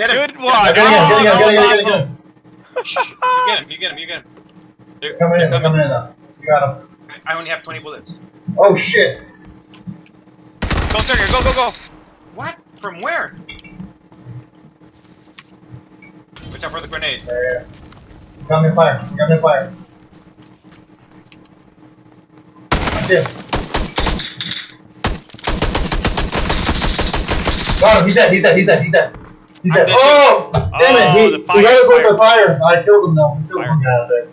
Get him. Good Get one. Get him, get him, get him, get him, get him, get him. You get him. You get him. You get him. They're- Coming they're in, they're coming in now. You got him. I only have 20 bullets. Oh shit! Go, Turner. Go, go, go. What? From where? Watch out for the grenade. Yeah, yeah. You got me fire. You got me fire. I see him. Got him. He's dead. He's dead. He's dead. He's dead. He's dead. dead. Oh, oh! Damn Oh, it! He, the he got us with fire. the fire. I killed him though. I killed Fire. guy out there.